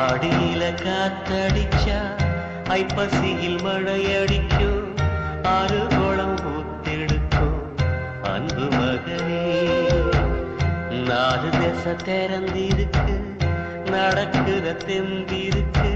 ஆடியில காத்தடிச்சா ஐப்பசியில் மழையடிக்கோ ஆறு குளம் ஊத்தெடுக்கும் அன்பு மகனே. நாலு திசை திறந்திருக்கு நடக்கிற தெம்பிருக்கு